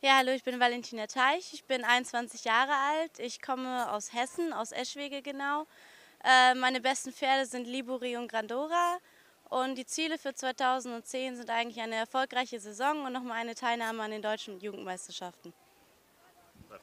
Ja, hallo, ich bin Valentina Teich, ich bin 21 Jahre alt, ich komme aus Hessen, aus Eschwege genau. Äh, meine besten Pferde sind Liburi und Grandora und die Ziele für 2010 sind eigentlich eine erfolgreiche Saison und nochmal eine Teilnahme an den deutschen Jugendmeisterschaften.